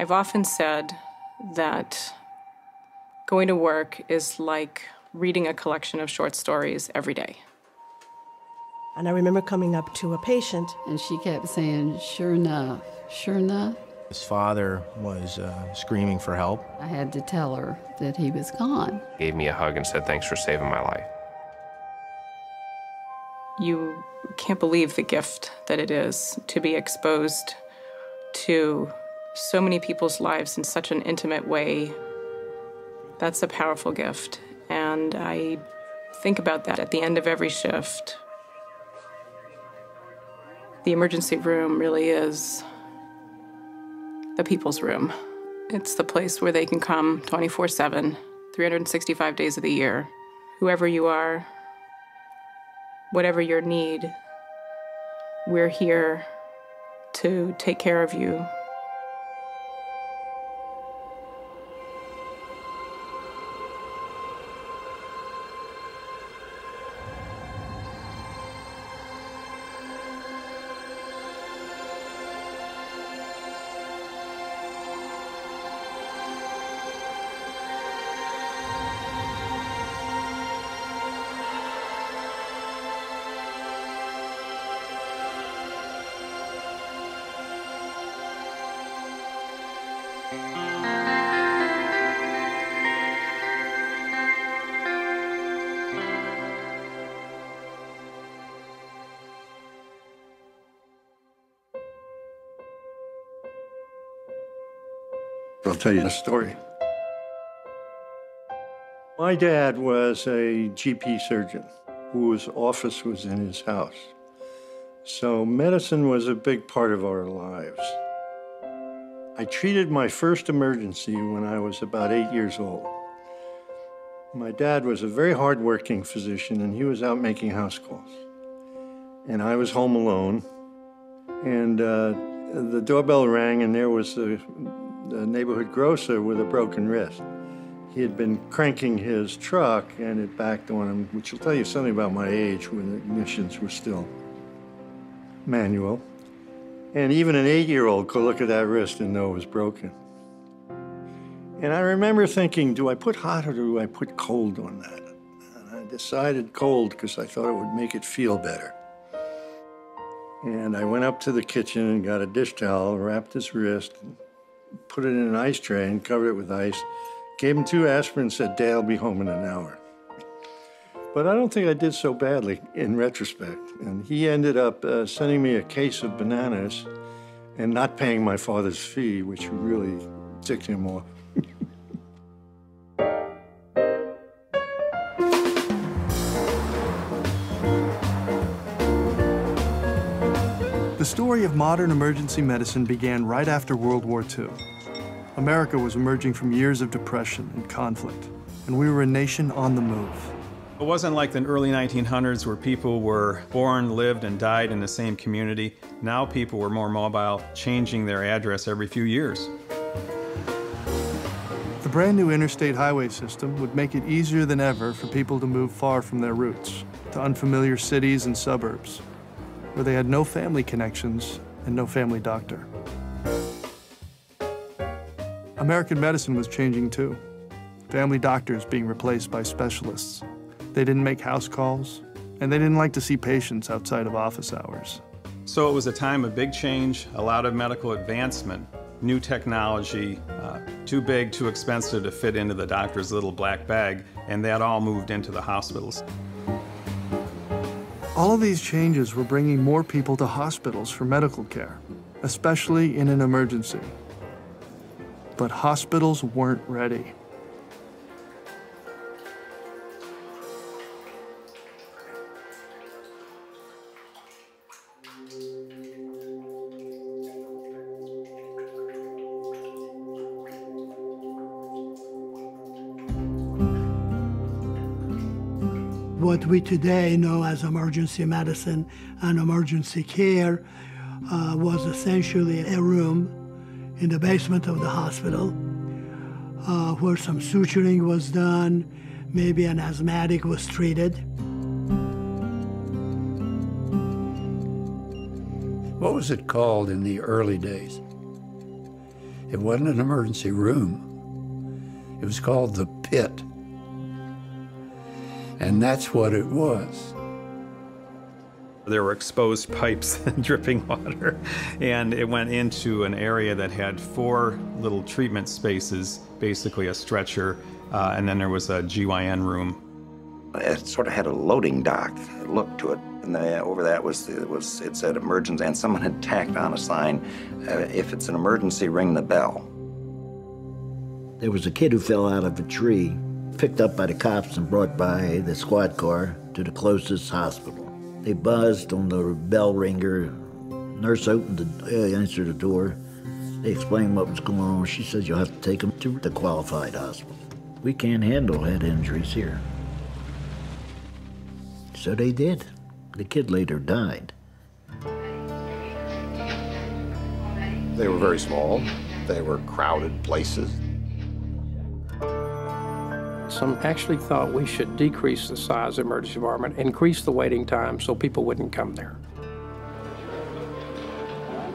I've often said that going to work is like reading a collection of short stories every day. And I remember coming up to a patient. And she kept saying, Sure enough, sure enough. His father was uh, screaming for help. I had to tell her that he was gone. Gave me a hug and said, Thanks for saving my life. You can't believe the gift that it is to be exposed to so many people's lives in such an intimate way. That's a powerful gift. And I think about that at the end of every shift. The emergency room really is the people's room. It's the place where they can come 24 7, 365 days of the year. Whoever you are, whatever your need, we're here to take care of you I'll tell you a story. My dad was a GP surgeon whose office was in his house. So medicine was a big part of our lives. I treated my first emergency when I was about eight years old. My dad was a very hardworking physician and he was out making house calls. And I was home alone. And uh, the doorbell rang and there was the the neighborhood grocer with a broken wrist. He had been cranking his truck and it backed on him, which will tell you something about my age when the ignitions were still manual. And even an eight year old could look at that wrist and know it was broken. And I remember thinking, do I put hot or do I put cold on that? And I decided cold because I thought it would make it feel better. And I went up to the kitchen and got a dish towel, wrapped his wrist, put it in an ice tray and covered it with ice. Gave him two aspirin said, Dad will be home in an hour. But I don't think I did so badly in retrospect. And he ended up uh, sending me a case of bananas and not paying my father's fee, which really ticked him off. Story of modern emergency medicine began right after World War II. America was emerging from years of depression and conflict, and we were a nation on the move. It wasn't like the early 1900s where people were born, lived, and died in the same community. Now people were more mobile, changing their address every few years. The brand new interstate highway system would make it easier than ever for people to move far from their roots, to unfamiliar cities and suburbs, where they had no family connections and no family doctor. American medicine was changing too. Family doctors being replaced by specialists. They didn't make house calls, and they didn't like to see patients outside of office hours. So it was a time of big change, a lot of medical advancement, new technology, uh, too big, too expensive to fit into the doctor's little black bag, and that all moved into the hospitals. All of these changes were bringing more people to hospitals for medical care, especially in an emergency. But hospitals weren't ready. What we today know as emergency medicine and emergency care uh, was essentially a room in the basement of the hospital uh, where some suturing was done, maybe an asthmatic was treated. What was it called in the early days? It wasn't an emergency room. It was called the pit. And that's what it was. There were exposed pipes and dripping water, and it went into an area that had four little treatment spaces, basically a stretcher, uh, and then there was a GYN room. It sort of had a loading dock look to it, and the, over that was it was it said emergency, and someone had tacked on a sign, uh, "If it's an emergency, ring the bell." There was a kid who fell out of a tree, picked up by the cops and brought by the squad car to the closest hospital. They buzzed on the bell ringer. Nurse opened the, uh, answered the door. They explained what was going on. She said, You'll have to take him to the qualified hospital. We can't handle head injuries here. So they did. The kid later died. They were very small. They were crowded places. Some actually thought we should decrease the size of the emergency department, increase the waiting time so people wouldn't come there.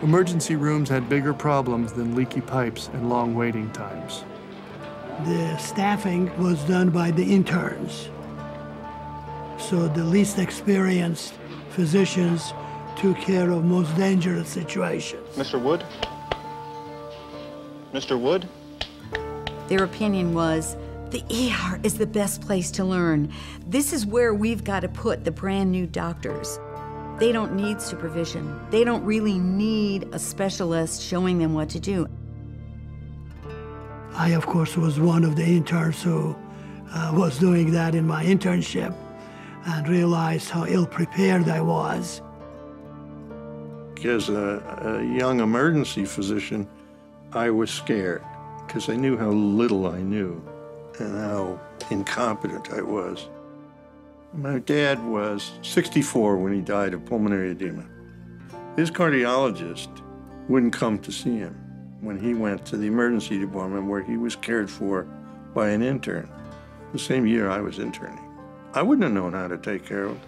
Emergency rooms had bigger problems than leaky pipes and long waiting times. The staffing was done by the interns. So the least experienced physicians took care of most dangerous situations. Mr. Wood? Mr. Wood? Their opinion was the ER is the best place to learn. This is where we've got to put the brand new doctors. They don't need supervision. They don't really need a specialist showing them what to do. I, of course, was one of the interns who uh, was doing that in my internship and realized how ill prepared I was. As a, a young emergency physician, I was scared because I knew how little I knew and how incompetent I was. My dad was 64 when he died of pulmonary edema. His cardiologist wouldn't come to see him when he went to the emergency department where he was cared for by an intern. The same year I was interning. I wouldn't have known how to take care of him.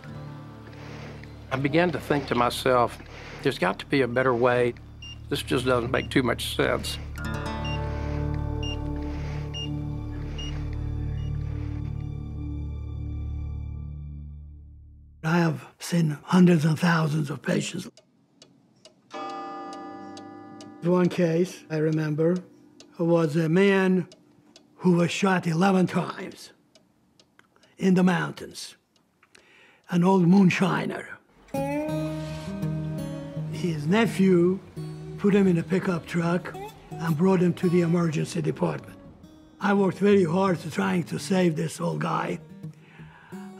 I began to think to myself, there's got to be a better way. This just doesn't make too much sense. Seen hundreds and thousands of patients. One case I remember was a man who was shot 11 times in the mountains, an old moonshiner. His nephew put him in a pickup truck and brought him to the emergency department. I worked very hard to trying to save this old guy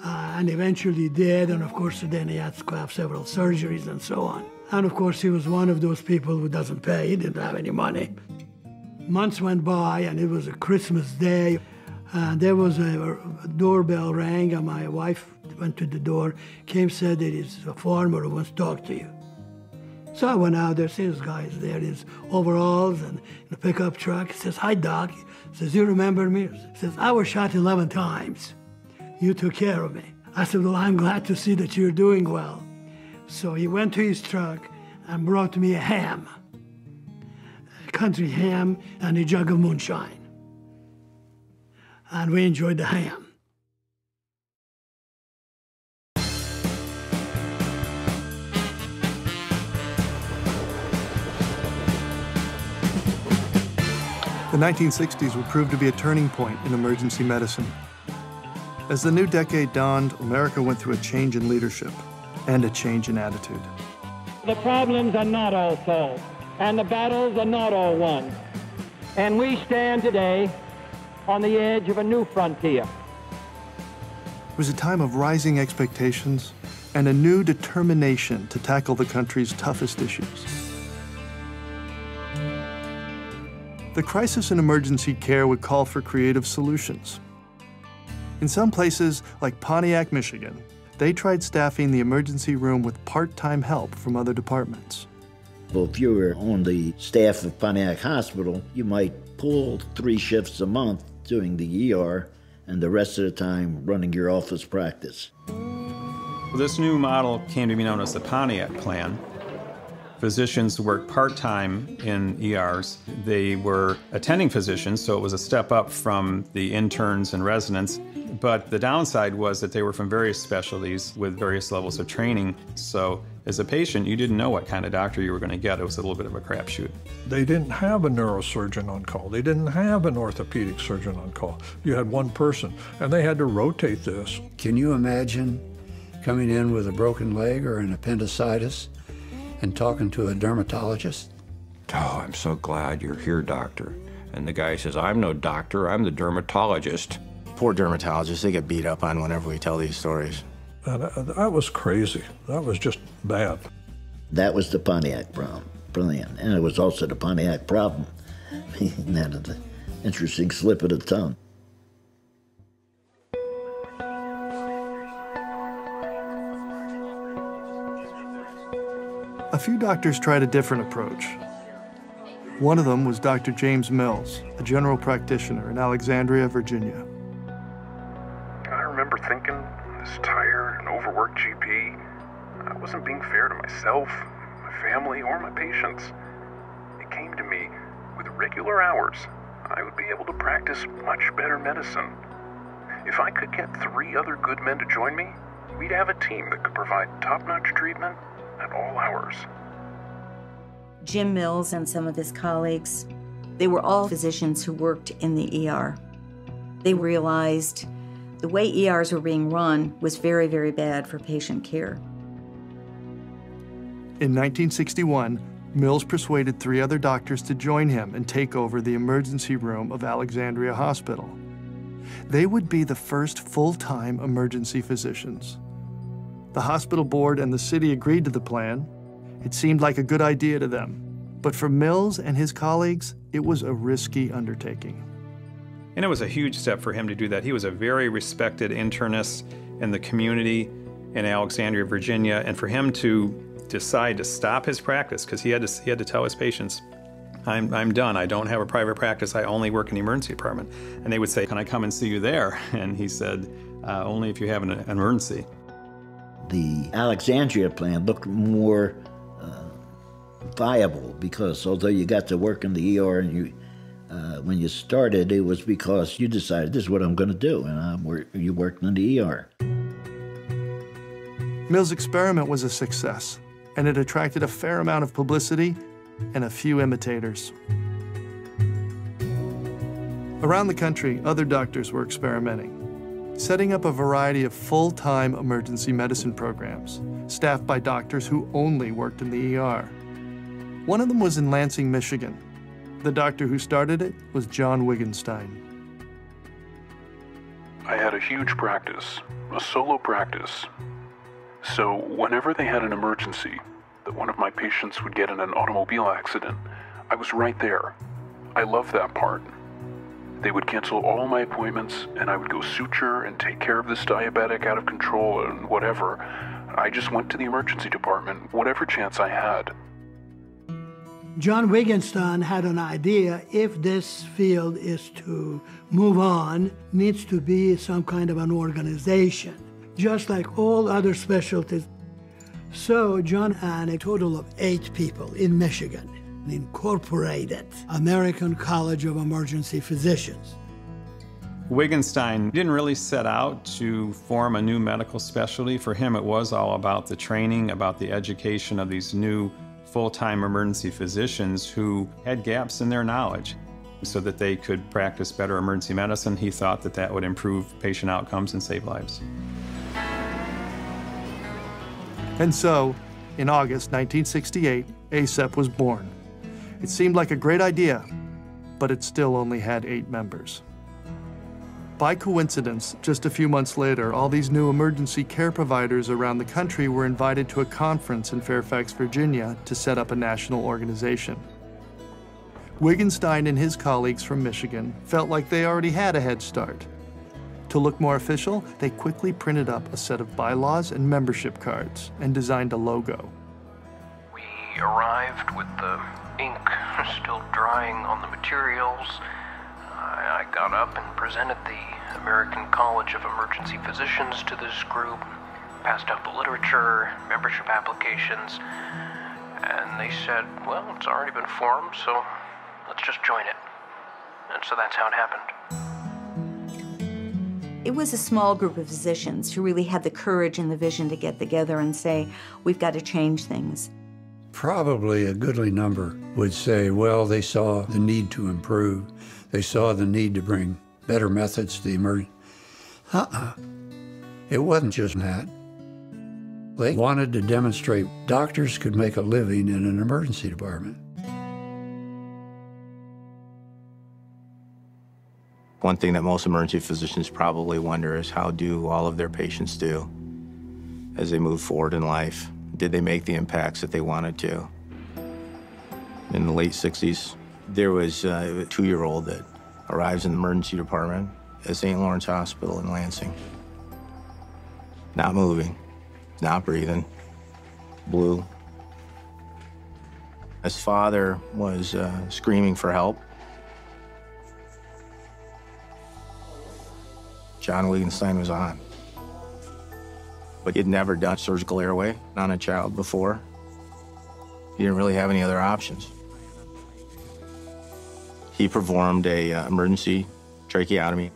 uh, and eventually did. And of course, then he had to have several surgeries and so on. And of course, he was one of those people who doesn't pay. He didn't have any money. Months went by, and it was a Christmas day. And there was a, a doorbell rang, and my wife went to the door, came, said it is a farmer who wants to talk to you. So I went out there, see this guy is there, his overalls and in a pickup truck. He says, Hi, Doc. He says, You remember me? He says, I was shot 11 times. You took care of me. I said, Well, I'm glad to see that you're doing well. So he went to his truck and brought me a ham, a country ham, and a jug of moonshine. And we enjoyed the ham. The 1960s would prove to be a turning point in emergency medicine. As the new decade dawned, America went through a change in leadership and a change in attitude. The problems are not all solved, and the battles are not all won. And we stand today on the edge of a new frontier. It was a time of rising expectations and a new determination to tackle the country's toughest issues. The crisis in emergency care would call for creative solutions. In some places, like Pontiac, Michigan, they tried staffing the emergency room with part-time help from other departments. Well, if you were on the staff of Pontiac Hospital, you might pull three shifts a month doing the ER and the rest of the time running your office practice. Well, this new model came to be known as the Pontiac Plan. Physicians who worked part time in ERs. They were attending physicians, so it was a step up from the interns and residents. But the downside was that they were from various specialties with various levels of training. So, as a patient, you didn't know what kind of doctor you were going to get. It was a little bit of a crapshoot. They didn't have a neurosurgeon on call. They didn't have an orthopedic surgeon on call. You had one person, and they had to rotate this. Can you imagine coming in with a broken leg or an appendicitis and talking to a dermatologist? Oh, I'm so glad you're here, doctor. And the guy says, I'm no doctor, I'm the dermatologist. Poor dermatologists, they get beat up on whenever we tell these stories. And uh, that was crazy. That was just bad. That was the Pontiac problem, Brilliant. And it was also the Pontiac problem. that is an interesting slip of the tongue. A few doctors tried a different approach. One of them was Dr. James Mills, a general practitioner in Alexandria, Virginia. I remember thinking, this tired and overworked GP, I wasn't being fair to myself, my family, or my patients. It came to me, with regular hours, I would be able to practice much better medicine. If I could get three other good men to join me, we'd have a team that could provide top notch treatment at all hours. Jim Mills and some of his colleagues, they were all physicians who worked in the ER. They realized the way ERs were being run was very, very bad for patient care. In 1961, Mills persuaded three other doctors to join him and take over the emergency room of Alexandria Hospital. They would be the first full time emergency physicians. The hospital board and the city agreed to the plan. It seemed like a good idea to them. But for Mills and his colleagues, it was a risky undertaking. And it was a huge step for him to do that. He was a very respected internist in the community in Alexandria, Virginia, and for him to decide to stop his practice because he had to he had to tell his patients, I'm, I'm done. I don't have a private practice. I only work in the emergency department. And they would say, Can I come and see you there? And he said, uh, Only if you have an, an emergency the Alexandria plan looked more uh, viable because although you got to work in the ER and you, uh, when you started, it was because you decided this is what I'm going to do, and I'm wor- you worked in the ER. Mill's experiment was a success, and it attracted a fair amount of publicity and a few imitators. Around the country, other doctors were experimenting setting up a variety of full time emergency medicine programs, staffed by doctors who only worked in the ER. One of them was in Lansing, Michigan. The doctor who started it was John Wiegenstein. I had a huge practice, a solo practice. So, whenever they had an emergency, that one of my patients would get in an automobile accident, I was right there. I love that part. They would cancel all my appointments, and I would go suture and take care of this diabetic out of control and whatever. I just went to the emergency department, whatever chance I had. John Wiegenstein had an idea if this field is to move on, needs to be some kind of an organization, just like all other specialties. So John had a total of eight people in Michigan incorporated American College of Emergency Physicians. Wiegenstein didn't really set out to form a new medical specialty. For him, it was all about the training, about the education of these new full time emergency physicians who had gaps in their knowledge so that they could practice better emergency medicine. He thought that that would improve patient outcomes and save lives. And so, in August 1968, ACEP was born. It seemed like a great idea, but it still only had eight members. By coincidence, just a few months later, all these new emergency care providers around the country were invited to a conference in Fairfax, Virginia to set up a national organization. Wiegenstein and his colleagues from Michigan felt like they already had a head start. To look more official, they quickly printed up a set of bylaws and membership cards and designed a logo. We arrived with the ink still drying on the materials. I, got up and presented the American College of Emergency Physicians to this group, passed out the literature, membership applications. And they said, well, it's already been formed, so let's just join it. And so that's how it happened. It was a small group of physicians who really had the courage and the vision to get together and say, we've got to change things. Probably a goodly number would say, well, they saw the need to improve. They saw the need to bring better methods to the emergency. Uh-uh. It wasn't just that. They wanted to demonstrate doctors could make a living in an emergency department. One thing that most emergency physicians probably wonder is how do all of their patients do as they move forward in life? Did they make the impacts that they wanted to? In the late 60s, there was uh, a two-year-old that arrives in the emergency department at St. Lawrence Hospital in Lansing. Not moving, not breathing, blue. His father was uh, screaming for help. John Wiegenstein was on. But he'd never done surgical airway on a child before. He didn't really have any other options. He performed a uh, emergency tracheotomy,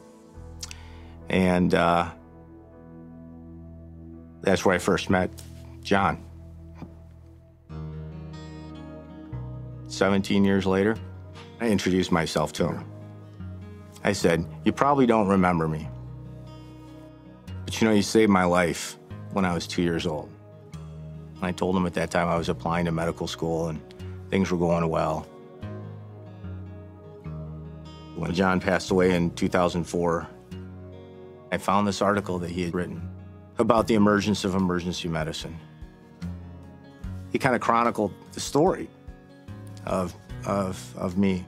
and uh, that's where I first met John. 17 years later, I introduced myself to him. I said, You probably don't remember me, but you know, you saved my life when I was two years old. And I told him at that time I was applying to medical school and things were going well. When John passed away in 2004, I found this article that he had written about the emergence of emergency medicine. He kind of chronicled the story of, of, of me.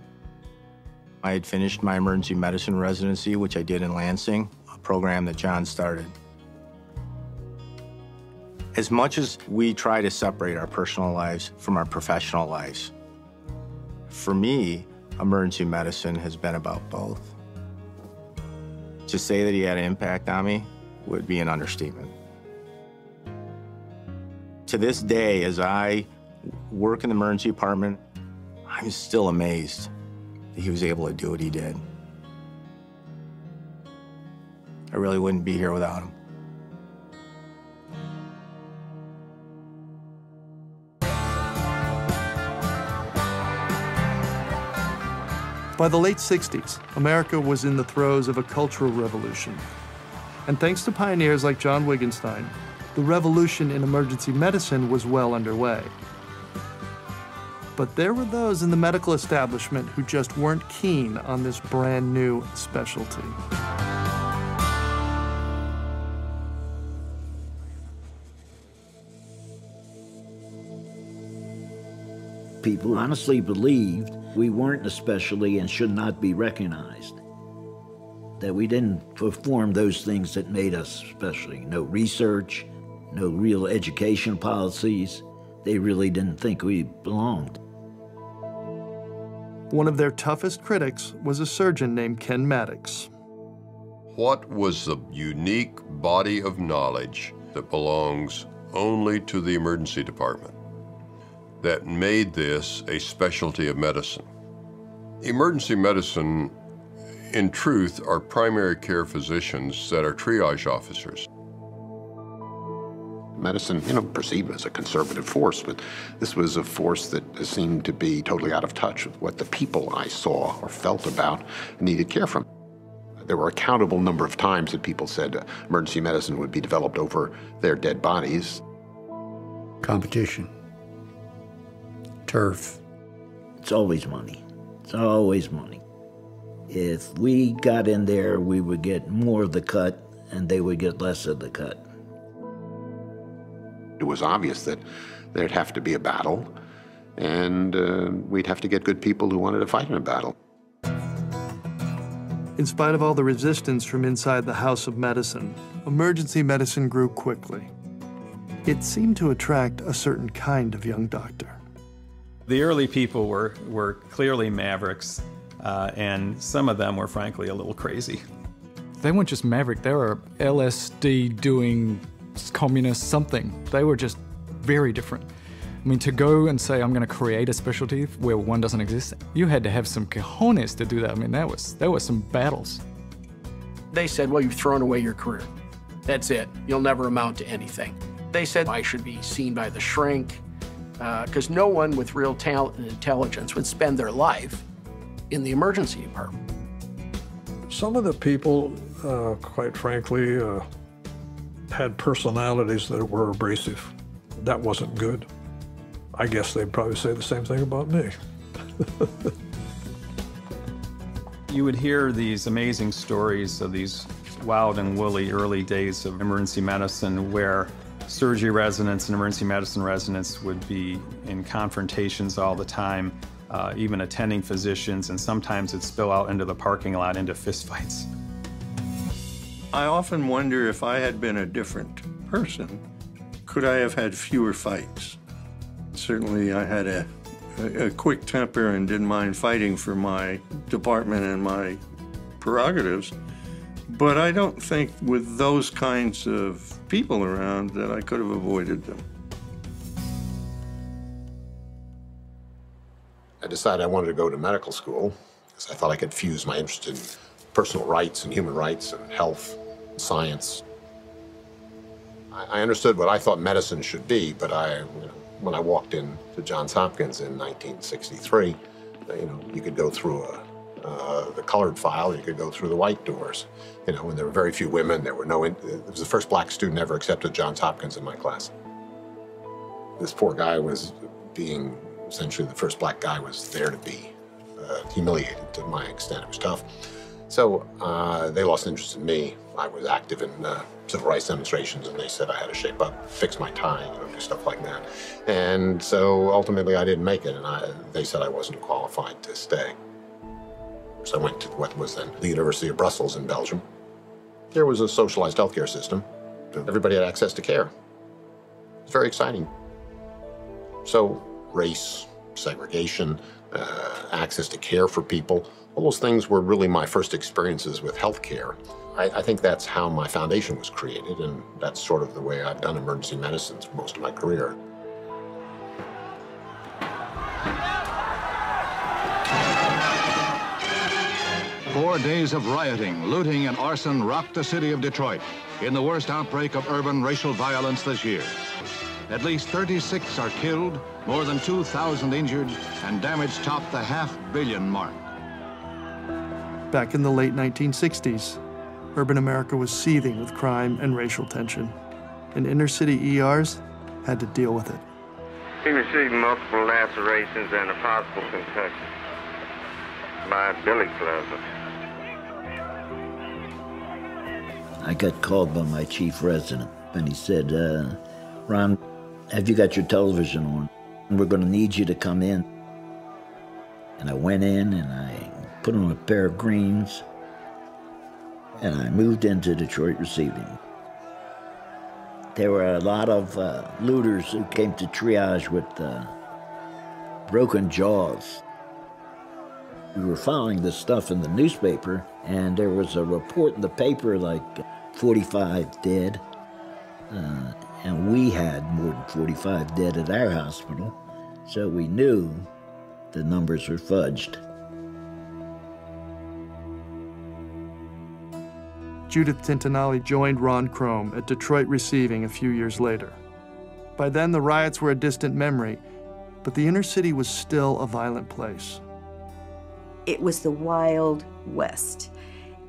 I had finished my emergency medicine residency, which I did in Lansing, a program that John started. As much as we try to separate our personal lives from our professional lives, for me, emergency medicine has been about both. To say that he had an impact on me would be an understatement. To this day, as I work in the emergency department, I'm still amazed that he was able to do what he did. I really wouldn't be here without him. By the late 60s, America was in the throes of a cultural revolution. And thanks to pioneers like John Wiegenstein, the revolution in emergency medicine was well underway. But there were those in the medical establishment who just weren't keen on this brand new specialty. People honestly believed we weren't especially and should not be recognized. That we didn't perform those things that made us especially. No research, no real education policies. They really didn't think we belonged. One of their toughest critics was a surgeon named Ken Mattox. What was the unique body of knowledge that belongs only to the emergency department that made this a specialty of medicine? Emergency medicine, in truth, are primary care physicians that are triage officers. Medicine, you know, perceived as a conservative force, but this was a force that seemed to be totally out of touch with what the people I saw or felt about needed care from. There were a countable number of times that people said emergency medicine would be developed over their dead bodies. Competition. Turf. It's always money. It's always money. If we got in there, we would get more of the cut and they would get less of the cut. It was obvious that there'd have to be a battle, and uh, we'd have to get good people who wanted to fight in a battle. In spite of all the resistance from inside the House of Medicine, emergency medicine grew quickly. It seemed to attract a certain kind of young doctor. The early people were, were clearly mavericks, uh, and some of them were frankly a little crazy. They weren't just maverick, they were LSD doing communist something. They were just very different. I mean, to go and say, I'm going to create a specialty where one doesn't exist, you had to have some cojones to do that. I mean, that was, that was some battles. They said, well, you've thrown away your career. That's it. You'll never amount to anything. They said I should be seen by the shrink, because uh, no one with real talent and intelligence would spend their life in the emergency department. Some of the people, uh, quite frankly, uh, had personalities that were abrasive. That wasn't good. I guess they'd probably say the same thing about me. you would hear these amazing stories of these wild and woolly early days of emergency medicine where surgery residents and emergency medicine residents would be in confrontations all the time, uh, even attending physicians, and sometimes it'd spill out into the parking lot into fistfights. I often wonder if I had been a different person, could I have had fewer fights? Certainly, I had a, a, a quick temper and didn't mind fighting for my department and my prerogatives. But I don't think with those kinds of people around that I could have avoided them. I decided I wanted to go to medical school because I thought I could fuse my interest in personal rights and human rights and health, science. I understood what I thought medicine should be, but I, you know, when I walked into Johns Hopkins in 1963, you know, you could go through a, uh, the colored file, you could go through the white doors. You know, when there were very few women, there were no, it was the first black student ever accepted at Johns Hopkins in my class. This poor guy was being, essentially the first black guy was there to be uh, humiliated to my extent. It was tough. So uh, they lost interest in me. I was active in uh, civil rights demonstrations, and they said I had to shape up, fix my tie, you know, do stuff like that. And so ultimately, I didn't make it, and I, they said I wasn't qualified to stay. So I went to what was then the University of Brussels in Belgium. There was a socialized healthcare system. Everybody had access to care. It was very exciting. So race, segregation, uh, access to care for people, all those things were really my first experiences with healthcare. I, I think that's how my foundation was created, and that's sort of the way I've done emergency medicine for most of my career. Four days of rioting, looting, and arson rocked the city of Detroit in the worst outbreak of urban racial violence this year. At least 36 are killed, more than 2,000 injured, and damage topped the half billion mark. Back in the late 1960s, urban America was seething with crime and racial tension, and inner city ERs had to deal with it. He received multiple lacerations and a possible concussion by billy clubs. I got called by my chief resident, and he said, uh, Ron, have you got your television on? We're going to need you to come in. And I went in and I put on a pair of greens, and I moved into Detroit Receiving. There were a lot of uh, looters who came to triage with uh, broken jaws. We were following this stuff in the newspaper, and there was a report in the paper like 45 dead. Uh, and we had more than 45 dead at our hospital, so we knew the numbers were fudged. Judith Tintinalli joined Ron Krome at Detroit Receiving a few years later. By then, the riots were a distant memory, but the inner city was still a violent place. It was the Wild West.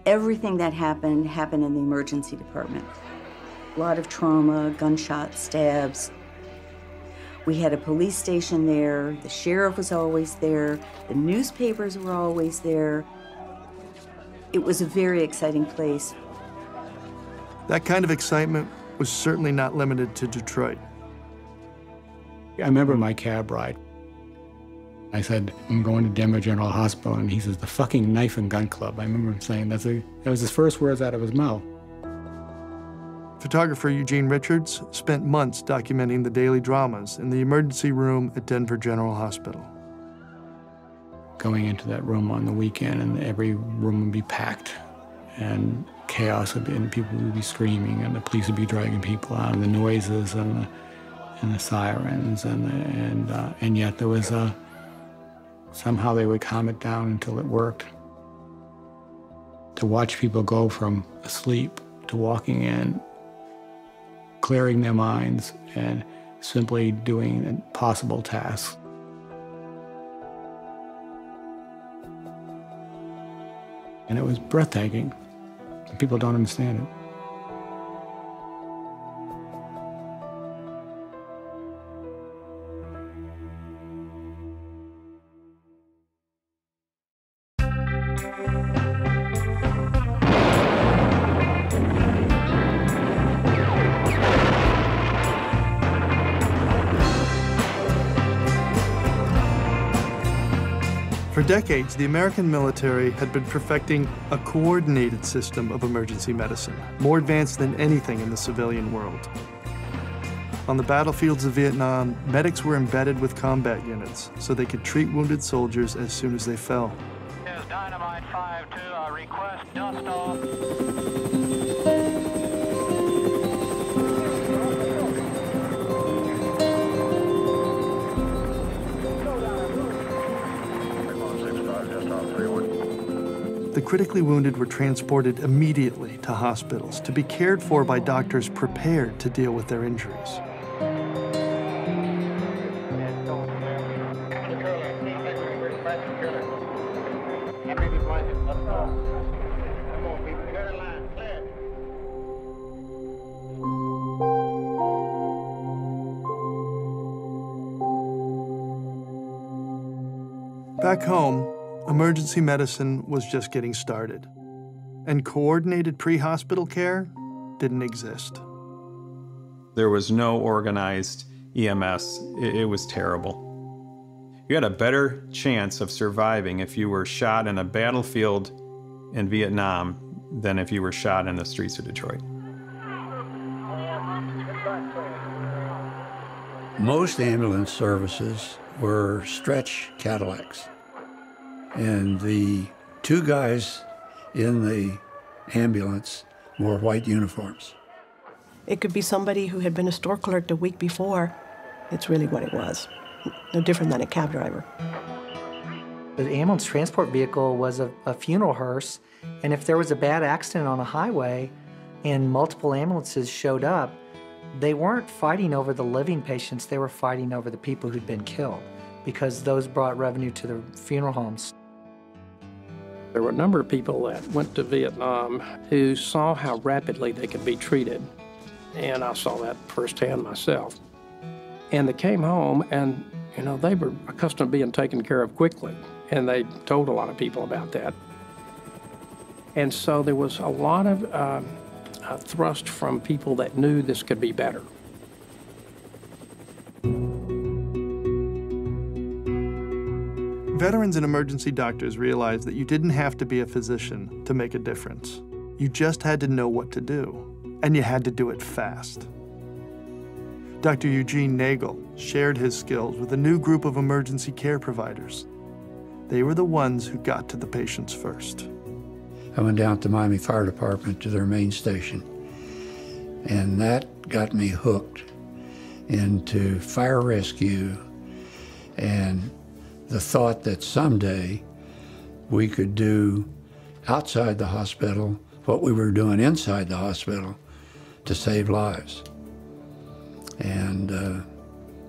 Everything that happened happened in the emergency department. A lot of trauma, gunshots, stabs. We had a police station there, the sheriff was always there, the newspapers were always there. It was a very exciting place. That kind of excitement was certainly not limited to Detroit. I remember my cab ride. I said, I'm going to Denver General Hospital, and he says, the fucking knife and gun club. I remember him saying that's a, that was his first words out of his mouth. Photographer Eugene Richards spent months documenting the daily dramas in the emergency room at Denver General Hospital. Going into that room on the weekend, and every room would be packed, and chaos would be, and people would be screaming, and the police would be dragging people out, and the noises, and the, and the sirens, and and uh, and yet there was a somehow they would calm it down until it worked. To watch people go from asleep to walking in, clearing their minds, and simply doing impossible tasks. And it was breathtaking. People don't understand it. Decades, the American military had been perfecting a coordinated system of emergency medicine, more advanced than anything in the civilian world. On the battlefields of Vietnam, medics were embedded with combat units so they could treat wounded soldiers as soon as they fell. Dynamite 5-2, I request dust off. The critically wounded were transported immediately to hospitals to be cared for by doctors prepared to deal with their injuries. Back home, emergency medicine was just getting started, and coordinated pre hospital care didn't exist. There was no organized EMS. It, it, was terrible. You had a better chance of surviving if you were shot in a battlefield in Vietnam than if you were shot in the streets of Detroit. Most ambulance services were stretch Cadillacs. And the two guys in the ambulance wore white uniforms. It could be somebody who had been a store clerk the week before. It's really what it was. No different than a cab driver. The ambulance transport vehicle was a, a funeral hearse, and if there was a bad accident on a highway and multiple ambulances showed up, they weren't fighting over the living patients, they were fighting over the people who'd been killed because those brought revenue to the funeral homes. There were a number of people that went to Vietnam who saw how rapidly they could be treated. And I saw that firsthand myself. And they came home and, you know, they were accustomed to being taken care of quickly. And they told a lot of people about that. And so there was a lot of uh, thrust from people that knew this could be better. Veterans and emergency doctors realized that you didn't have to be a physician to make a difference. You just had to know what to do, and you had to do it fast. Dr. Eugene Nagel shared his skills with a new group of emergency care providers. They were the ones who got to the patients first. I went down to Miami Fire Department to their main station, and that got me hooked into fire rescue and the thought that someday we could do outside the hospital what we were doing inside the hospital to save lives. And uh,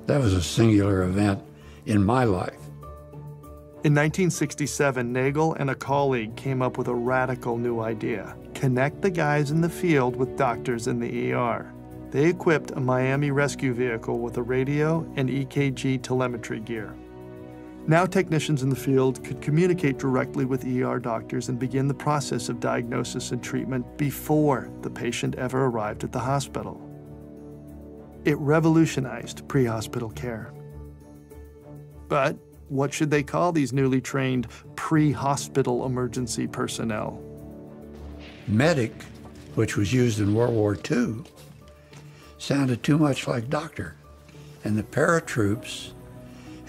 that was a singular event in my life. In 1967, Nagel and a colleague came up with a radical new idea connect the guys in the field with doctors in the ER. They equipped a Miami rescue vehicle with a radio and EKG telemetry gear. Now, technicians in the field could communicate directly with ER doctors and begin the process of diagnosis and treatment before the patient ever arrived at the hospital. It revolutionized pre hospital care. But what should they call these newly trained pre hospital emergency personnel? Medic, which was used in World War II, sounded too much like doctor. And the paratroops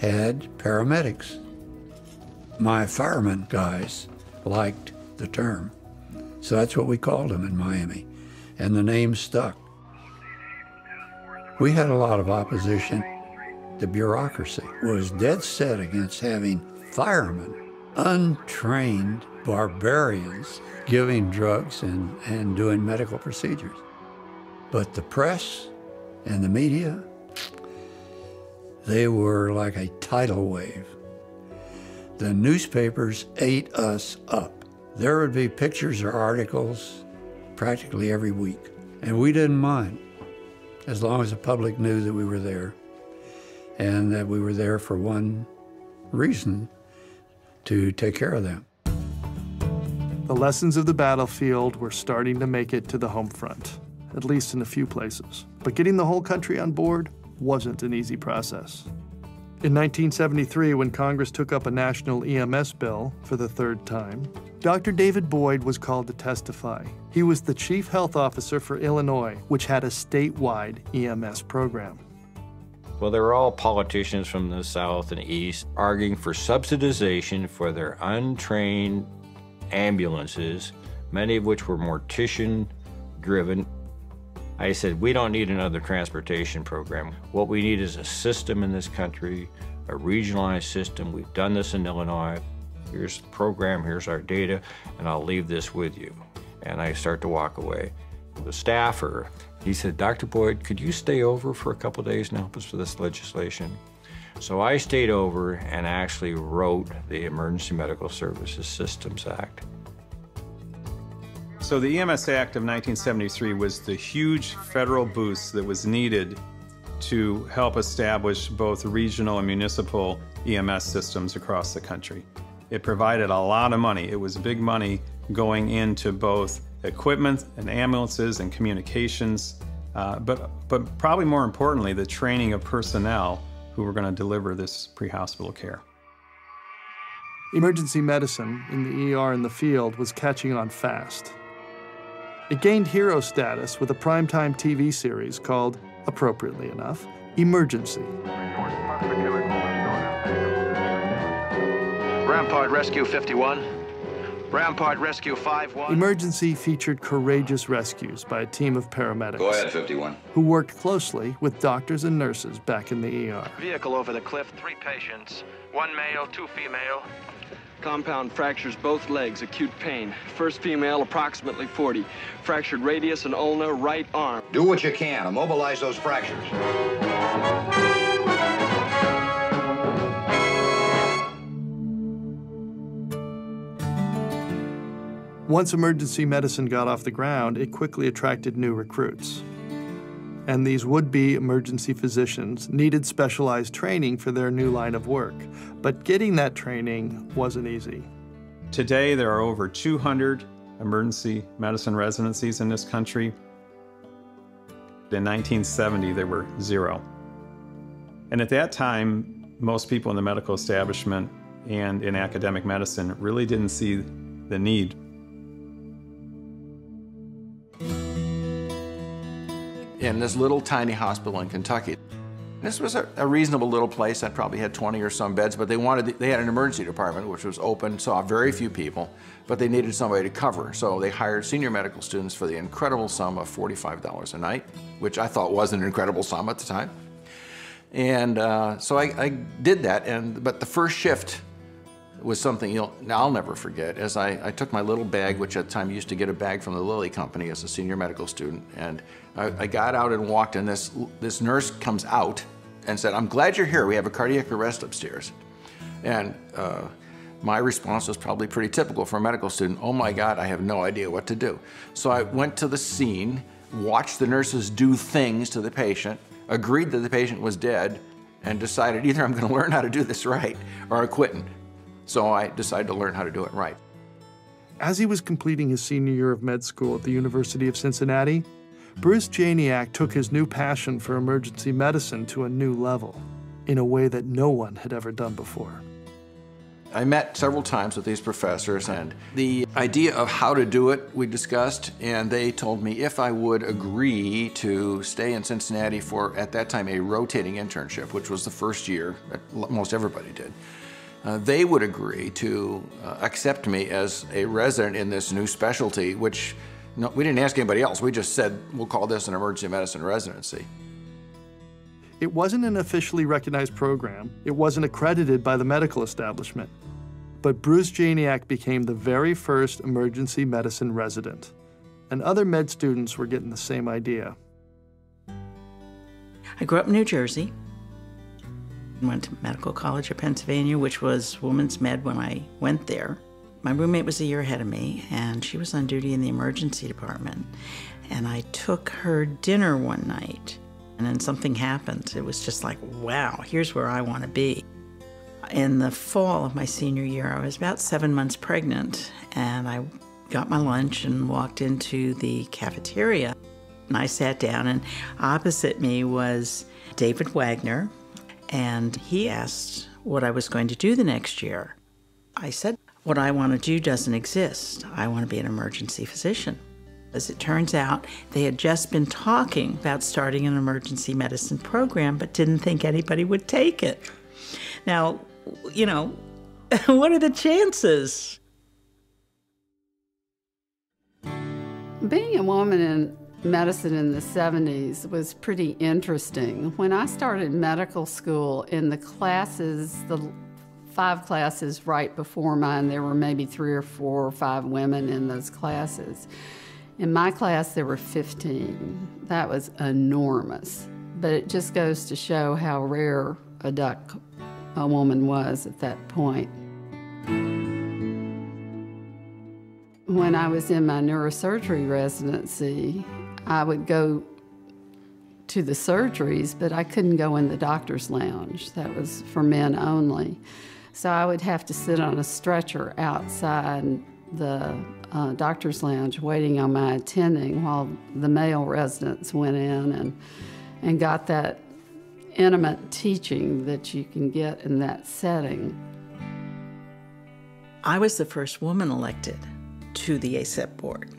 had paramedics. My fireman guys liked the term, so that's what we called them in Miami, and the name stuck. We had a lot of opposition. The bureaucracy was dead set against having firemen, untrained barbarians, giving drugs and, and doing medical procedures. But the press and the media, they were like a tidal wave. The newspapers ate us up. There would be pictures or articles practically every week, and we didn't mind as long as the public knew that we were there and that we were there for one reason to take care of them. The lessons of the battlefield were starting to make it to the home front, at least in a few places. But getting the whole country on board wasn't an easy process. In 1973, when Congress took up a national EMS bill for the third time, Dr. David Boyd was called to testify. He was the chief health officer for Illinois, which had a statewide EMS program. Well, they were all politicians from the South and East arguing for subsidization for their untrained ambulances, many of which were mortician driven. I said, we don't need another transportation program. What we need is a system in this country, a regionalized system. We've done this in Illinois. Here's the program, here's our data, and I'll leave this with you. And I start to walk away. The staffer, he said, Dr. Boyd, could you stay over for a couple days and help us with this legislation? So I stayed over and actually wrote the Emergency Medical Services Systems Act. So the EMS Act of 1973 was the huge federal boost that was needed to help establish both regional and municipal EMS systems across the country. It provided a lot of money. It was big money going into both equipment and ambulances and communications, uh, but, but probably more importantly, the training of personnel who were going to deliver this pre-hospital care. Emergency medicine in the ER in the field was catching on fast. It gained hero status with a primetime TV series called, appropriately enough, Emergency. Rampart Rescue 51. Rampart Rescue 51. Emergency featured courageous rescues by a team of paramedics. Go ahead, 51. Who worked closely with doctors and nurses back in the ER. Vehicle over the cliff, three patients. One male, two female. Compound fractures both legs, acute pain. First female, approximately 40. Fractured radius and ulna, right arm. Do what you can. Immobilize those fractures. Once emergency medicine got off the ground, it quickly attracted new recruits. And these would be emergency physicians needed specialized training for their new line of work. But getting that training wasn't easy. Today, there are over 200 emergency medicine residencies in this country. In 1970, there were zero. And at that time, most people in the medical establishment and in academic medicine really didn't see the need in this little tiny hospital in Kentucky. This was a, a, reasonable little place that probably had 20 or some beds, but they wanted, they had an emergency department which was open, saw very few people, but they needed somebody to cover. So they hired senior medical students for the incredible sum of $45 a night, which I thought was an incredible sum at the time. And uh, so I, I did that, and but the first shift was something you'll, I'll never forget as I, I, took my little bag, which at the time used to get a bag from the Lilly Company as a senior medical student, and I, I, got out and walked, and this, this nurse comes out and said, I'm glad you're here. We have a cardiac arrest upstairs. And uh, my response was probably pretty typical for a medical student. Oh my God, I have no idea what to do. So I went to the scene, watched the nurses do things to the patient, agreed that the patient was dead, and decided either I'm going to learn how to do this right or I'm quitting. So I decided to learn how to do it right. As he was completing his senior year of med school at the University of Cincinnati, Bruce Janiak took his new passion for emergency medicine to a new level in a way that no one had ever done before. I met several times with these professors, and the idea of how to do it we discussed, and they told me if I would agree to stay in Cincinnati for, at that time, a rotating internship, which was the first year that most everybody did uh, they would agree to uh, accept me as a resident in this new specialty, which no, we didn't ask anybody else. We just said, we'll call this an emergency medicine residency. It wasn't an officially recognized program, it wasn't accredited by the medical establishment. But Bruce Janiak became the very first emergency medicine resident. And other med students were getting the same idea. I grew up in New Jersey. Went to Medical College of Pennsylvania, which was women's med when I went there. My roommate was a year ahead of me, and she was on duty in the emergency department. And I took her dinner one night, and then something happened. It was just like, wow, here's where I want to be. In the fall of my senior year, I was about seven months pregnant, and I got my lunch and walked into the cafeteria. And I sat down, and opposite me was David Wagner, and he asked what I was going to do the next year. I said, What I want to do doesn't exist. I want to be an emergency physician. As it turns out, they had just been talking about starting an emergency medicine program, but didn't think anybody would take it. Now, you know, what are the chances? Being a woman in medicine in the 70s was pretty interesting. When I started medical school, in the classes, the five classes right before mine, there were maybe three or four or five women in those classes. In my class, there were 15. That was enormous. But it just goes to show how rare a duck a woman was at that point. When I was in my neurosurgery residency, I would go to the surgeries, but I couldn't go in the doctor's lounge. That was for men only. So I would have to sit on a stretcher outside the uh, doctor's lounge waiting on my attending while the male residents went in and, and got that intimate teaching that you can get in that setting. I was the first woman elected to the ACEP board.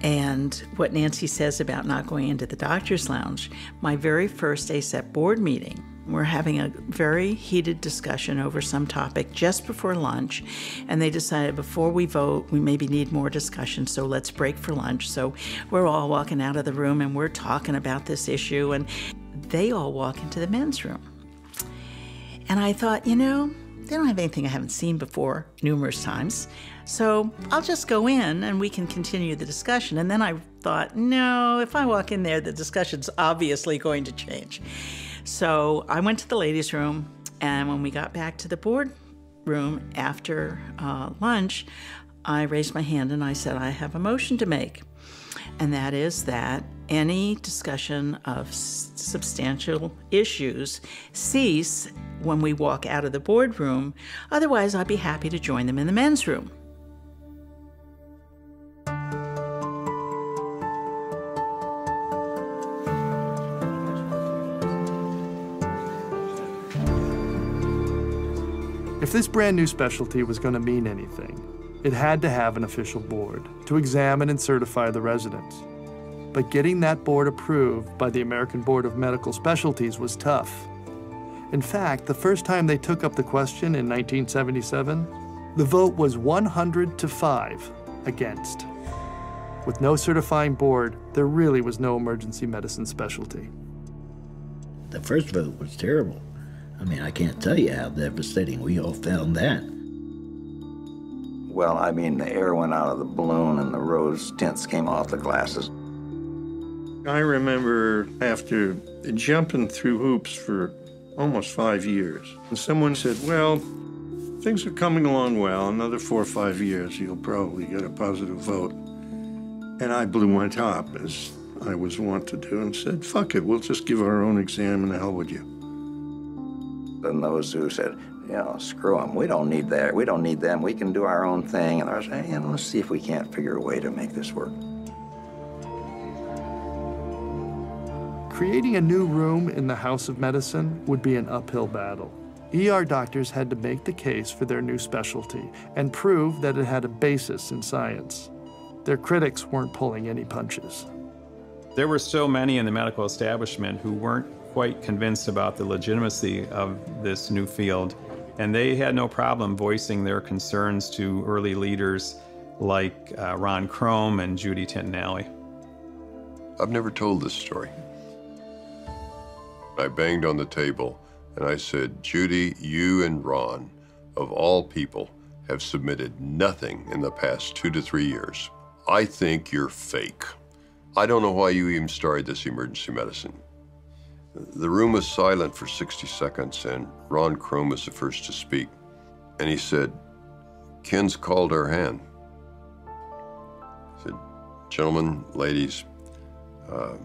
And what Nancy says about not going into the doctor's lounge, my very first ACEP board meeting, we're having a very heated discussion over some topic just before lunch, and they decided before we vote, we maybe need more discussion, so let's break for lunch. So we're all walking out of the room and we're talking about this issue, and they all walk into the men's room. And I thought, you know, they don't have anything I haven't seen before numerous times. So I'll just go in and we can continue the discussion. And then I thought, no, if I walk in there, the discussion's obviously going to change. So I went to the ladies' room, and when we got back to the board room after uh, lunch, I raised my hand and I said, I have a motion to make. And that is that any discussion of substantial issues cease when we walk out of the boardroom. Otherwise, I'd be happy to join them in the men's room. If this brand new specialty was going to mean anything, it had to have an official board to examine and certify the residents. But getting that board approved by the American Board of Medical Specialties was tough. In fact, the first time they took up the question in 1977, the vote was 100 to 5 against. With no certifying board, there really was no emergency medicine specialty. The first vote was terrible. I mean, I can't tell you how devastating we all found that. Well, I mean, the air went out of the balloon and the rose tints came off the glasses. I remember after jumping through hoops for almost five years, and someone said, Well, things are coming along well. Another four or five years, you'll probably get a positive vote. And I blew my top, as I was wont to do, and said, Fuck it, we'll just give our own exam and the hell with you. And those who said, you know, screw them, we don't need that, we don't need them, we can do our own thing. And I was saying, hey, you know, let's see if we can't figure a way to make this work. Creating a new room in the House of Medicine would be an uphill battle. ER doctors had to make the case for their new specialty and prove that it had a basis in science. Their critics weren't pulling any punches. There were so many in the medical establishment who weren't quite convinced about the legitimacy of this new field, and they had no problem voicing their concerns to early leaders like uh, Ron Krome and Judy Tintinalli. I've never told this story. I banged on the table and I said, Judy, you and Ron, of all people, have submitted nothing in the past two to three years. I think you're fake. I don't know why you even started this emergency medicine. The room was silent for 60 seconds, and Ron Krome was the first to speak. And he said, Ken's called our hand. He said, Gentlemen, ladies, uh,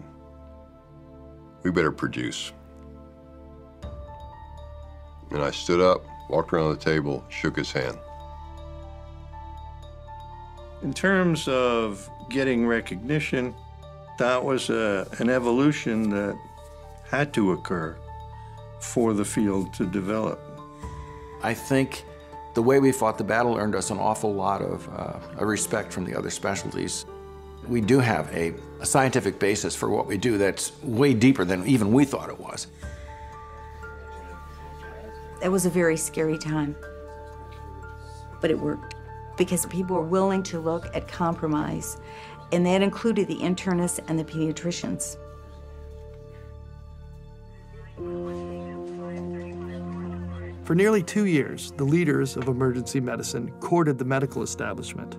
we better produce. And I stood up, walked around the table, shook his hand. In terms of getting recognition, that was a, an evolution that had to occur for the field to develop. I think the way we fought the battle earned us an awful lot of uh, respect from the other specialties. We do have a, a scientific basis for what we do that's way deeper than even we thought it was. It was a very scary time, but it worked because people were willing to look at compromise, and that included the internists and the pediatricians. For nearly two years, the leaders of emergency medicine courted the medical establishment.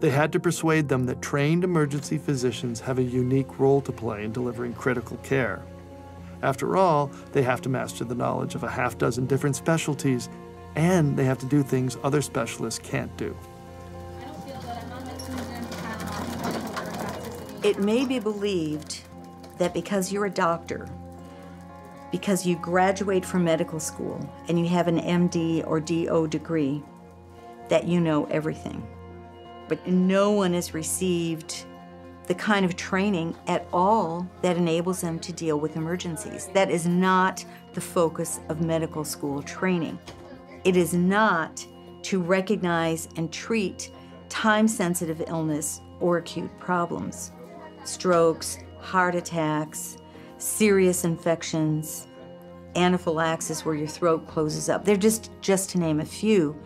They had to persuade them that trained emergency physicians have a unique role to play in delivering critical care. After all, they have to master the knowledge of a half dozen different specialties, and they have to do things other specialists can't do. It may be believed that because you're a doctor, because you graduate from medical school and you have an MD or DO degree, that you know everything. But no one has received the kind of training at all that enables them to deal with emergencies. That is not the focus of medical school training. It is not to recognize and treat time-sensitive illness or acute problems. Strokes, heart attacks, serious infections, anaphylaxis where your throat closes up. They're just, just to name a few.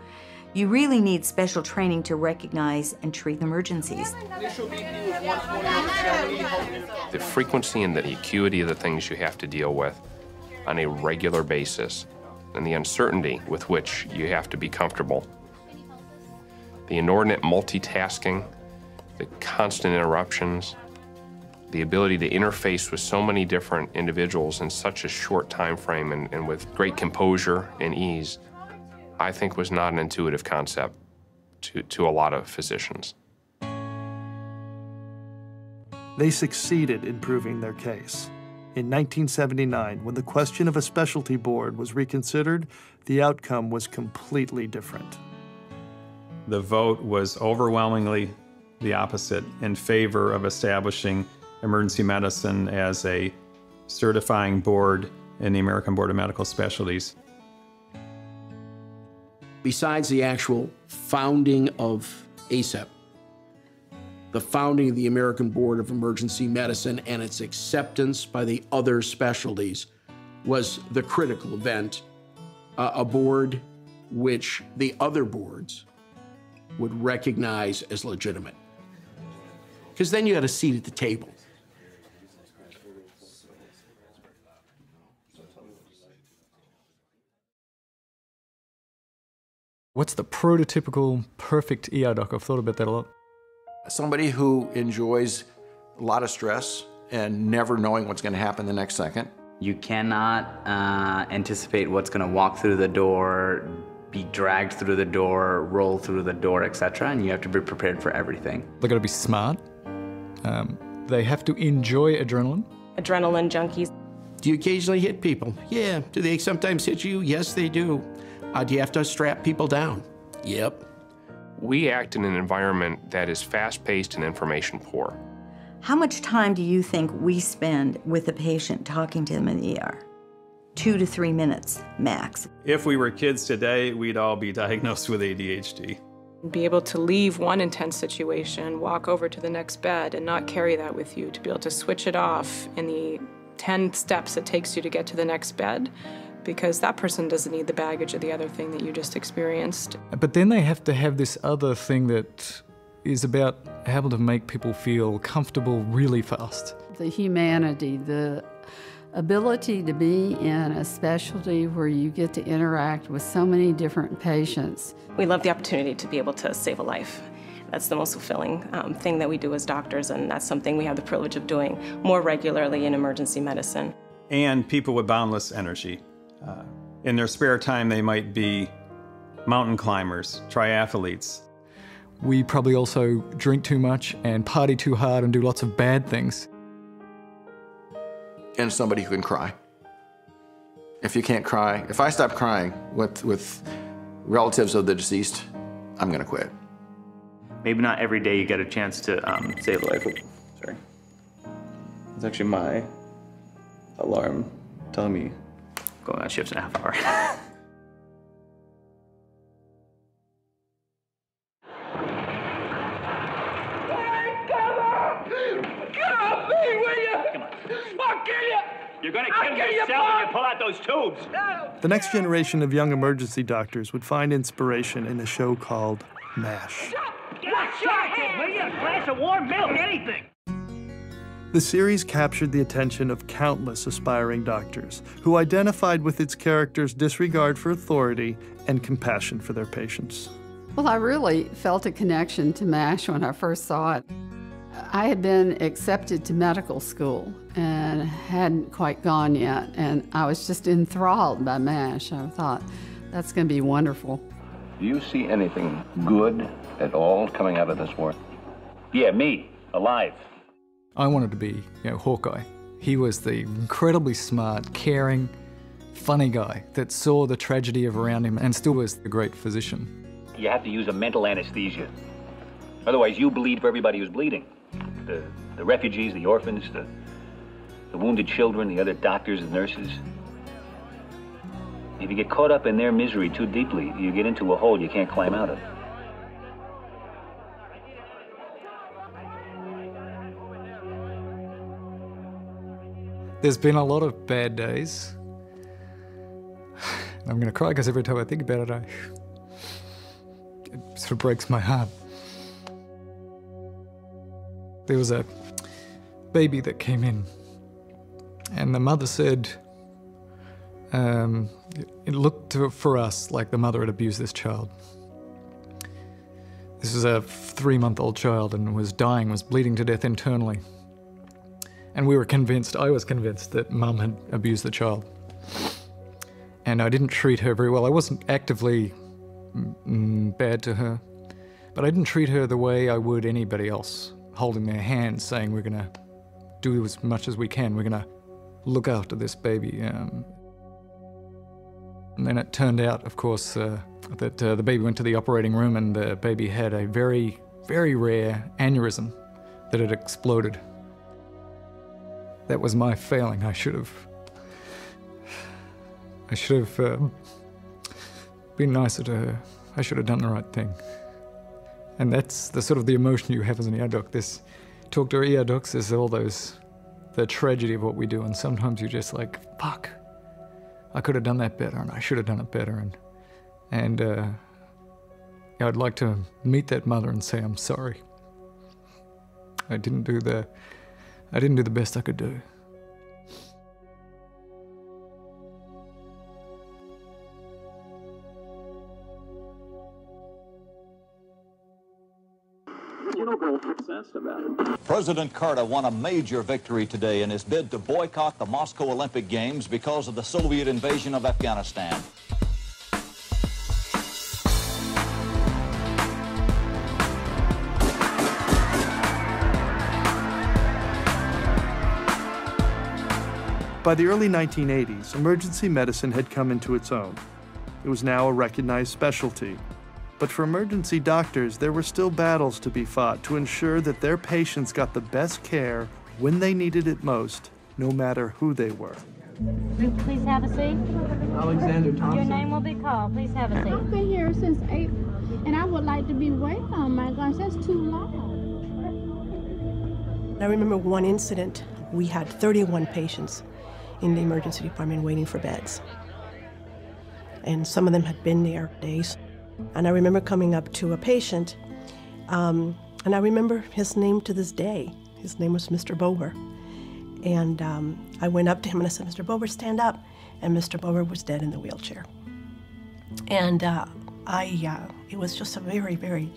You really need special training to recognize and treat emergencies. The frequency and the acuity of the things you have to deal with on a regular basis and the uncertainty with which you have to be comfortable. The inordinate multitasking, the constant interruptions, the ability to interface with so many different individuals in such a short time frame and, and with great composure and ease, I think was not an intuitive concept to, to a lot of physicians. They succeeded in proving their case. In 1979, when the question of a specialty board was reconsidered, the outcome was completely different. The vote was overwhelmingly the opposite in favor of establishing emergency medicine as a certifying board in the American Board of Medical Specialties. Besides the actual founding of ACEP, the founding of the American Board of Emergency Medicine and its acceptance by the other specialties was the critical event, uh, a board which the other boards would recognize as legitimate. Because then you had a seat at the table. What's the prototypical perfect ER doc? I've thought about that a lot. Somebody who enjoys a lot of stress and never knowing what's going to happen the next second. You cannot uh, anticipate what's going to walk through the door, be dragged through the door, roll through the door, etc. And you have to be prepared for everything. They got to be smart. Um, they have to enjoy adrenaline. Adrenaline junkies. Do you occasionally hit people? Yeah. Do they sometimes hit you? Yes, they do. Uh, do you have to strap people down? Yep. We act in an environment that is fast paced and information poor. How much time do you think we spend with a patient talking to them in the ER? Two to three minutes max. If we were kids today, we'd all be diagnosed with ADHD. Be able to leave one intense situation, walk over to the next bed, and not carry that with you, to be able to switch it off in the 10 steps it takes you to get to the next bed because that person doesn't need the baggage of the other thing that you just experienced. But then they have to have this other thing that is about able to make people feel comfortable really fast. The humanity, the ability to be in a specialty where you get to interact with so many different patients. We love the opportunity to be able to save a life. That's the most fulfilling um, thing that we do as doctors, and that's something we have the privilege of doing more regularly in emergency medicine. And people with boundless energy. Uh, in their spare time, they might be mountain climbers, triathletes. We probably also drink too much and party too hard and do lots of bad things. And somebody who can cry. If you can't cry, if I stop crying with, with relatives of the deceased, I'm going to quit. Maybe not every day you get a chance to um, save a life. Sorry. It's actually my alarm telling me going on shifts in a half hour. You're gonna kill yourself when you pull out those tubes. The next generation of young emergency doctors would find inspiration in a show called MASH. Get a shot, kid, will you? A glass of warm milk, anything. The series captured the attention of countless aspiring doctors who identified with its characters' disregard for authority and compassion for their patients. Well, I really felt a connection to MASH when I first saw it. I had been accepted to medical school and hadn't quite gone yet, and I was just enthralled by MASH. I thought, that's going to be wonderful. Do you see anything good at all coming out of this war? Yeah, me, alive. I wanted to be, you know, Hawkeye. He was the incredibly smart, caring, funny guy that saw the tragedy of around him and still was a great physician. You have to use a mental anesthesia. Otherwise, you bleed for everybody who's bleeding. The, the refugees, the orphans, the, the wounded children, the other doctors and nurses. If you get caught up in their misery too deeply, you get into a hole you can't climb out of. There's been a lot of bad days. I'm going to cry because every time I think about it, I, it sort of breaks my heart. There was a baby that came in, and the mother said, um, it looked to, for us like the mother had abused this child. This was a three month old child and was dying, was bleeding to death internally. And we were convinced, I was convinced, that mum had abused the child. And I didn't treat her very well. I wasn't actively mm, bad to her, but I didn't treat her the way I would anybody else, holding their hand, saying, We're gonna do as much as we can, we're gonna look after this baby. Um, and then it turned out, of course, uh, that uh, the baby went to the operating room and the baby had a very, very rare aneurysm that had exploded. That was my failing. I should have. I should have uh, been nicer to her. I should have done the right thing. And that's the sort of the emotion you have as an ER doc. This talk to ER docs is all those, the tragedy of what we do, and sometimes you're just like, fuck. I could have done that better, and I should have done it better, and and uh, I'd like to meet that mother and say I'm sorry. I didn't do the, I didn't do the best I could do. President Carter won a major victory today in his bid to boycott the Moscow Olympic Games because of the Soviet invasion of Afghanistan. By the early 1980s, emergency medicine had come into its own. It was now a recognized specialty. But for emergency doctors, there were still battles to be fought to ensure that their patients got the best care when they needed it most, no matter who they were. Please have a seat. Alexander Thompson. Your name will be called. Please have a seat. I've been here since April, and I would like to be waiting. Oh my gosh, that's too long. I remember one incident. We had 31 patients in the emergency department waiting for beds. And some of them had been there days. And I remember coming up to a patient, um, and I remember his name to this day. His name was Mr. Bower. And um, I went up to him and I said, Mr. Bober, stand up. And Mr. Bober was dead in the wheelchair. And uh, I, uh, it was just a very, very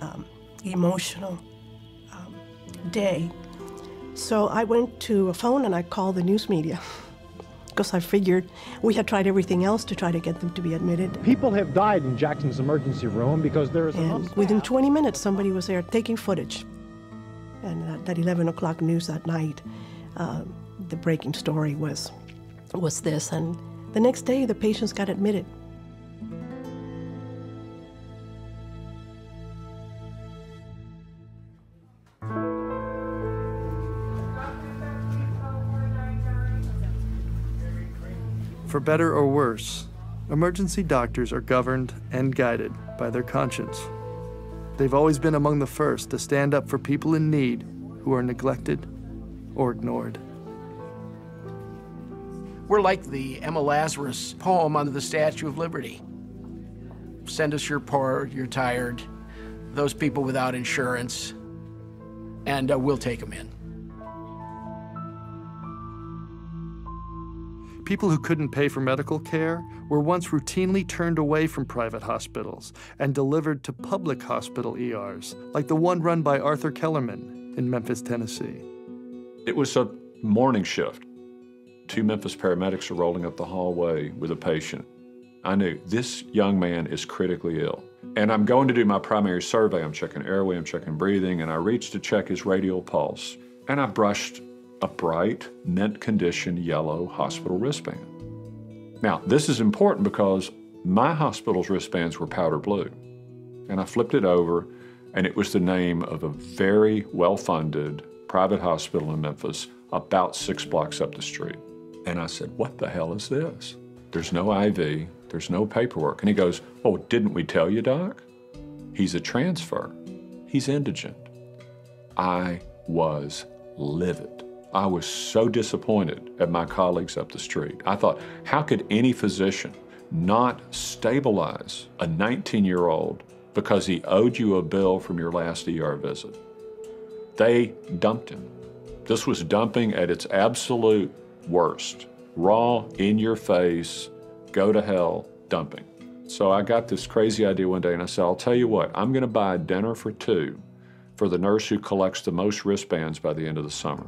um, emotional um, day. So I went to a phone and I called the news media because I figured we had tried everything else to try to get them to be admitted. People have died in Jackson's emergency room because there is And within 20 minutes, somebody was there taking footage. And at that 11 o'clock news that night, uh, the breaking story was was this. And the next day, the patients got admitted. For better or worse, emergency doctors are governed and guided by their conscience. They've always been among the first to stand up for people in need who are neglected or ignored. We're like the Emma Lazarus poem under the Statue of Liberty. Send us your poor, you're tired, those people without insurance, and uh, we'll take them in. People who couldn't pay for medical care were once routinely turned away from private hospitals and delivered to public hospital ERs, like the one run by Arthur Kellermann in Memphis, Tennessee. It was a morning shift. Two Memphis paramedics are rolling up the hallway with a patient. I knew this young man is critically ill. And I'm going to do my primary survey. I'm checking airway, I'm checking breathing, and I reached to check his radial pulse. And I brushed a bright, mint condition yellow hospital wristband. Now, this is important because my hospital's wristbands were powder blue. And I flipped it over, and it was the name of a very well funded private hospital in Memphis, about six blocks up the street. And I said, What the hell is this? There's no IV, there's no paperwork. And he goes, Oh, didn't we tell you, Doc? He's a transfer, he's indigent. I was livid. I was so disappointed at my colleagues up the street. I thought, how could any physician not stabilize a 19 year old because he owed you a bill from your last ER visit? They dumped him. This was dumping at its absolute worst raw, in your face, go to hell dumping. So I got this crazy idea one day and I said, I'll tell you what, I'm going to buy a dinner for two for the nurse who collects the most wristbands by the end of the summer.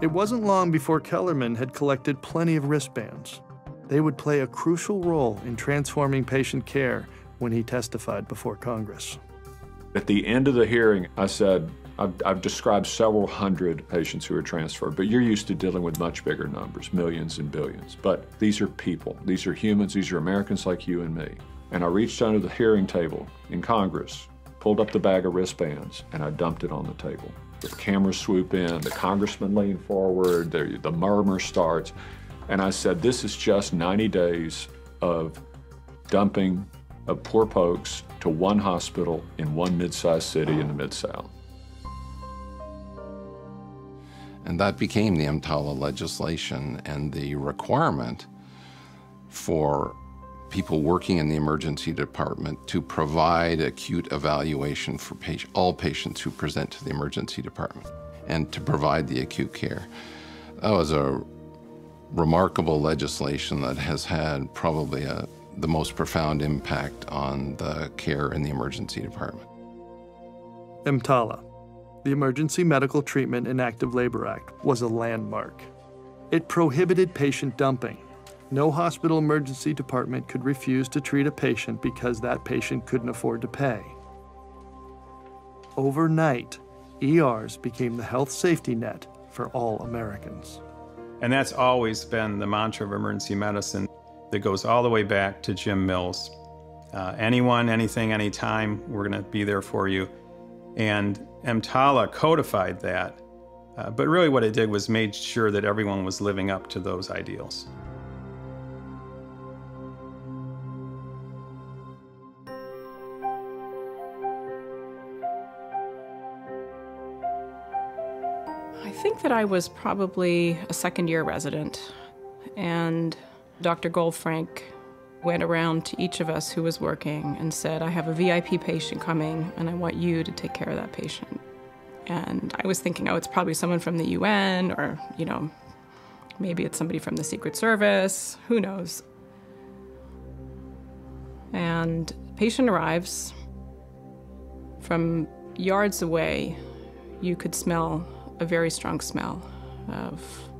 It wasn't long before Kellermann had collected plenty of wristbands. They would play a crucial role in transforming patient care when he testified before Congress. At the end of the hearing, I said, I've, I've, described several hundred patients who are transferred, but you're used to dealing with much bigger numbers, millions and billions. But these are people, these are humans, these are Americans like you and me. And I reached under the hearing table in Congress, pulled up the bag of wristbands, and I dumped it on the table. The cameras swoop in, the congressman lean forward, the, the murmur starts. And I said, this is just 90 days of dumping of poor folks to one hospital in one mid-sized city in the Mid-South. And that became the EMTALA legislation and the requirement for people working in the emergency department to provide acute evaluation for patient, all patients who present to the emergency department and to provide the acute care. That was a remarkable legislation that has had probably a, the most profound impact on the care in the emergency department. EMTALA, the Emergency Medical Treatment and Active Labor Act, was a landmark. It prohibited patient dumping no hospital emergency department could refuse to treat a patient because that patient couldn't afford to pay. Overnight, ERs became the health safety net for all Americans. And that's always been the mantra of emergency medicine that goes all the way back to Jim Mills. Uh, anyone, anything, anytime, we're going to be there for you. And EMTALA codified that. Uh, but really, what it did was made sure that everyone was living up to those ideals. That I was probably a second year resident, and Dr. Goldfrank went around to each of us who was working and said, I have a VIP patient coming, and I want you to take care of that patient. And I was thinking, oh, it's probably someone from the UN or, you know, maybe it's somebody from the Secret Service. Who knows? And the patient arrives. From yards away, you could smell a very strong smell of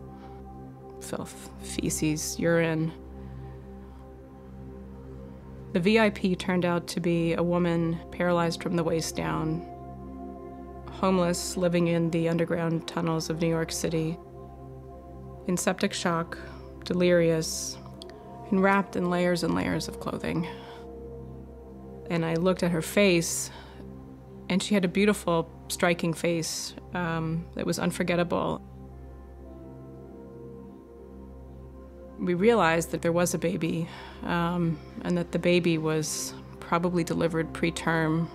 filth, feces, urine. The VIP turned out to be a woman paralyzed from the waist down, homeless, living in the underground tunnels of New York City, in septic shock, delirious, and wrapped in layers and layers of clothing. And I looked at her face, and she had a beautiful, striking face um, that was unforgettable. We realized that there was a baby, um, and that the baby was probably delivered preterm,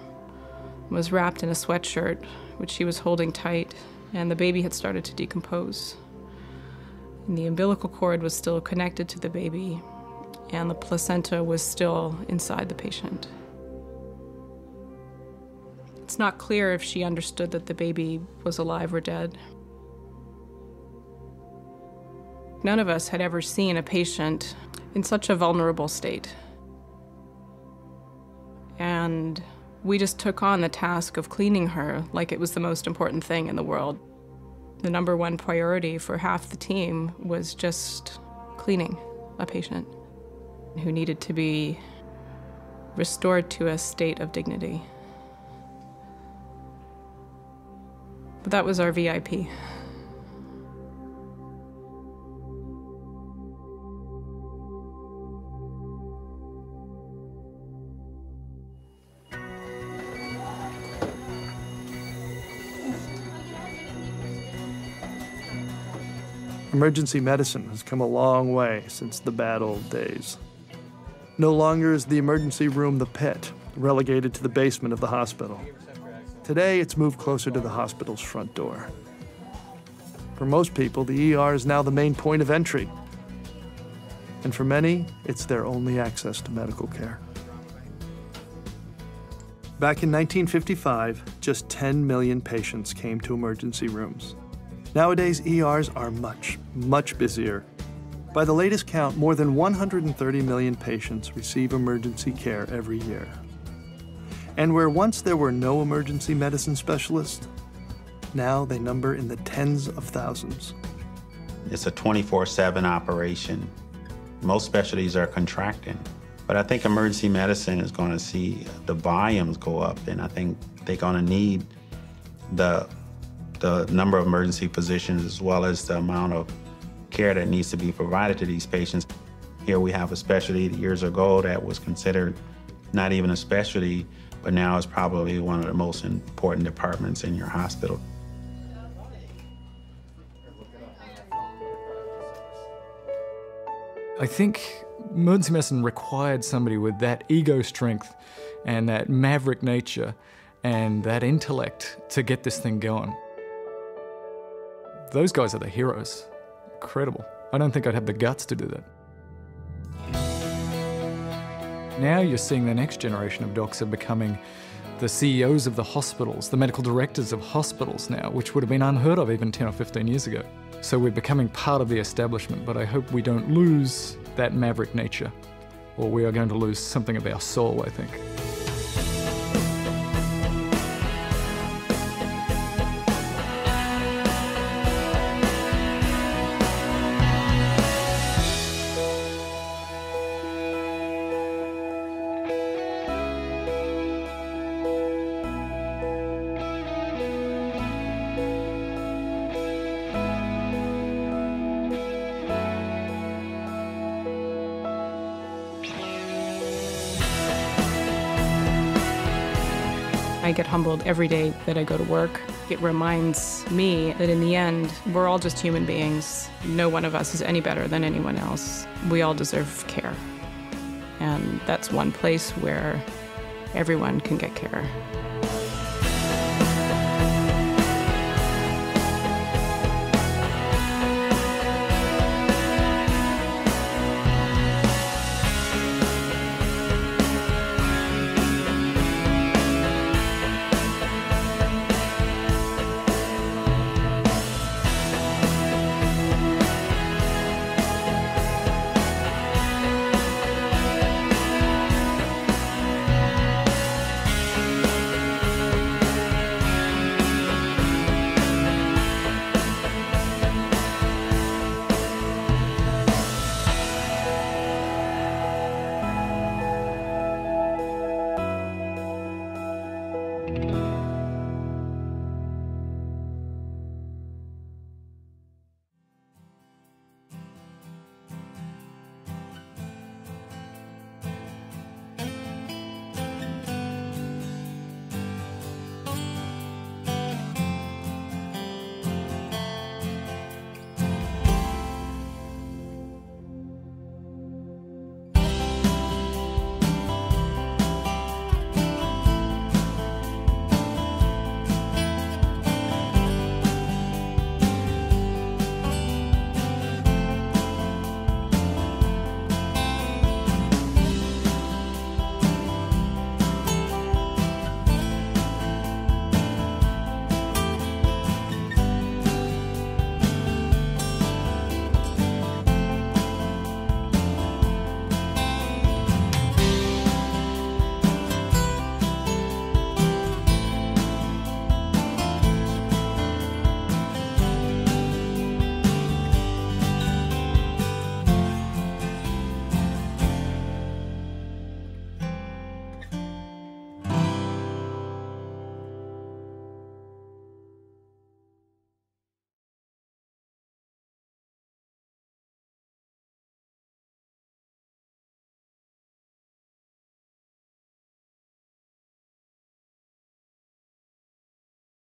was wrapped in a sweatshirt, which she was holding tight, and the baby had started to decompose. And the umbilical cord was still connected to the baby, and the placenta was still inside the patient. It's not clear if she understood that the baby was alive or dead. None of us had ever seen a patient in such a vulnerable state. And we just took on the task of cleaning her like it was the most important thing in the world. The number one priority for half the team was just cleaning a patient who needed to be restored to a state of dignity. But that was our VIP. Emergency medicine has come a long way since the bad old days. No longer is the emergency room the pit, relegated to the basement of the hospital. Today, it's moved closer to the hospital's front door. For most people, the ER is now the main point of entry. And for many, it's their only access to medical care. Back in 1955, just 10 million patients came to emergency rooms. Nowadays, ERs are much, much busier. By the latest count, more than 130 million patients receive emergency care every year. And where once there were no emergency medicine specialists, now they number in the tens of thousands. It's a 24 7 operation. Most specialties are contracting. But I think emergency medicine is going to see the volumes go up, and I think they're going to need the the number of emergency physicians as well as the amount of care that needs to be provided to these patients. Here we have a specialty years ago that was considered not even a specialty, but now is probably one of the most important departments in your hospital. I think emergency medicine required somebody with that ego strength and that maverick nature and that intellect to get this thing going. Those guys are the heroes. Incredible. I don't think I'd have the guts to do that. Now you're seeing the next generation of docs are becoming the CEOs of the hospitals, the medical directors of hospitals now, which would have been unheard of even 10 or 15 years ago. So we're becoming part of the establishment, but I hope we don't lose that maverick nature, or we are going to lose something of our soul, I think. Humbled every day that I go to work. It reminds me that in the end, we're all just human beings. No one of us is any better than anyone else. We all deserve care. And that's one place where everyone can get care.